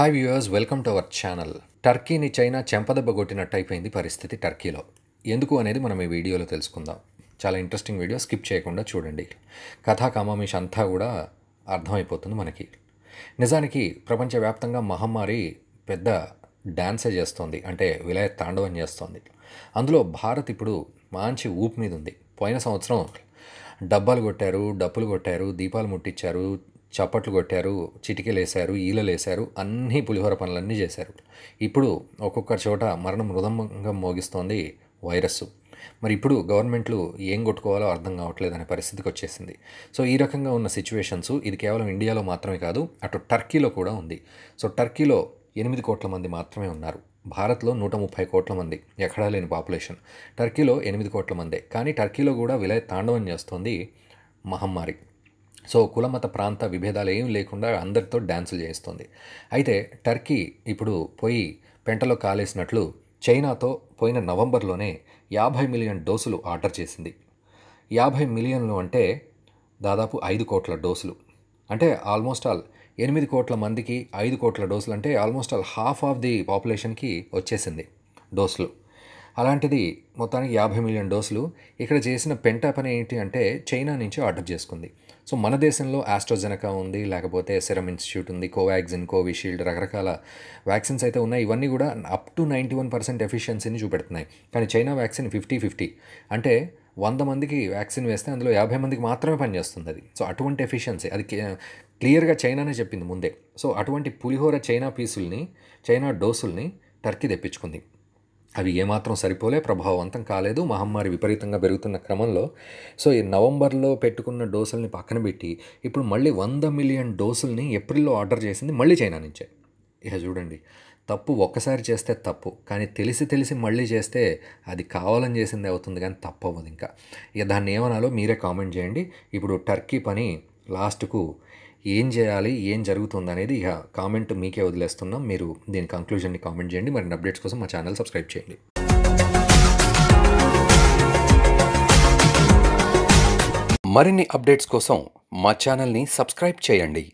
Hi viewers welcome to our channel టర్కీని China చెంపదెబ్బ కొట్టినట్టు అయిపోయింది పరిస్థితి టర్కీలో ఎందుకు అనేది మనం ఈ వీడియోలో తెలుసుకుందాం. చాలా ఇంట్రెస్టింగ్ వీడియో స్కిప్ చేయకుండా చూడండి. కథా కమామిష్ అంతా కూడా అర్థమైపోతుంది మనకి. నిజానికి ప్రపంచవ్యాప్తంగా మహమ్మారి పెద్ద డ్యాన్సే చేస్తోంది. అంటే విలయ తాండవం చేస్తోంది. అందులో భారత్ ఇప్పుడు మంచి ఊపు మీద ఉంది. పోయిన సంవత్సరం డబ్బాలు కొట్టారు డప్పులు కొట్టారు దీపాలు ముట్టించారు చప్పట్లు కొట్టారు చిటికెలు వేశారు అన్నీ పులిహోర పనులన్నీ చేశారు. ఇప్పుడు ఒక్కొక్క చోట మరణ మృదంగం మోగిస్తోంది వైరస్ మరి ఇప్పుడు గవర్నమెంట్లు ఏం కొట్టుకోవాలో అర్థం కావట్లేదు అనే పరిస్థితికి వచ్చేసింది. సో ఈ రకంగా ఉన్న సిచ్యువేషన్స్ ఇది కేవలం ఇండియాలో మాత్రమే కాదు అటు టర్కీలో కూడా ఉంది. సో టర్కీలో ఎనిమిది కోట్ల మంది మాత్రమే ఉన్నారు. భారత్లో నూట ముప్పై కోట్ల మంది ఎక్కడా లేని పాపులేషన్. టర్కీలో ఎనిమిది కోట్ల మందే. కానీ టర్కీలో కూడా విలయ తాండవం చేస్తోంది మహమ్మారి. సో కులమత ప్రాంత విభేదాలు ఏం లేకుండా అందరితో డ్యాన్సులు చేస్తుంది అయితే టర్కీ ఇప్పుడు పోయి పెంటలో కాలేసినట్లు చైనాతో పోయిన నవంబర్లోనే యాభై మిలియన్ డోసులు ఆర్డర్ చేసింది. యాభై మిలియన్లు అంటే దాదాపు ఐదు కోట్ల డోసులు. అంటే ఆల్మోస్ట్ ఆల్ ఎనిమిది కోట్ల మందికి ఐదు కోట్ల డోసులు అంటే almost all half of the పాపులేషన్కి వచ్చేసింది డోసులు. అలాంటిది మొత్తానికి యాభై మిలియన్ డోసులు. ఇక్కడ చేసిన పెంట పని ఏంటి అంటే చైనా నుంచి ఆర్డర్ చేసుకుంది. సో మన దేశంలో ఆస్ట్రోజెనకా ఉంది లేకపోతే సెరమ్ ఇన్స్టిట్యూట్ ఉంది కోవాక్సిన్ కోవిషీల్డ్ రకరకాల వ్యాక్సిన్స్ అయితే ఉన్నాయి. ఇవన్నీ కూడా up to ninety one percent ఎఫిషియన్సీని చూపెడుతున్నాయి. కానీ చైనా వ్యాక్సిన్ ఫిఫ్టీ ఫిఫ్టీ. అంటే వంద మందికి వ్యాక్సిన్ వేస్తే అందులో యాభై మందికి మాత్రమే పనిచేస్తుంది అది. సో అటువంటి ఎఫిషియన్సీ అది క్లియర్గా చైనానే చెప్పింది ముందే. సో అటువంటి పులిహోర చైనా పీసుల్ని చైనా డోసుల్ని టర్కీ తెప్పించుకుంది. అవి ఏమాత్రం సరిపోలే ప్రభావవంతం కాలేదు మహమ్మారి విపరీతంగా పెరుగుతున్న క్రమంలో. సో ఈ నవంబర్లో పెట్టుకున్న డోసుల్ని పక్కన పెట్టి ఇప్పుడు మళ్ళీ వంద మిలియన్ డోసుల్ని ఏప్రిల్లో ఆర్డర్ చేసింది మళ్ళీ చైనా నుంచే. ఇక చూడండి తప్పు ఒక్కసారి చేస్తే తప్పు కానీ తెలిసి తెలిసి మళ్ళీ చేస్తే అది కావాలని చేసింది అవుతుంది కానీ తప్పు అవ్వదు ఇంకా. ఇక దాన్ని ఏమనాలో మీరే కామెంట్ చేయండి. ఇప్పుడు టర్కీ పని లాస్ట్కు ఏం చేయాలి ఏం జరుగుతుంది అనేది ఇక కామెంట్ మీకే వదిలేస్తున్నాం. మీరు దీని కంక్లూజన్ని కామెంట్ చేయండి. మరిన్ని అప్డేట్స్ కోసం మా ఛానల్ సబ్స్క్రైబ్ చేయండి. మరిన్ని అప్డేట్స్ కోసం మా ఛానల్ని సబ్స్క్రైబ్ చేయండి.